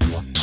What?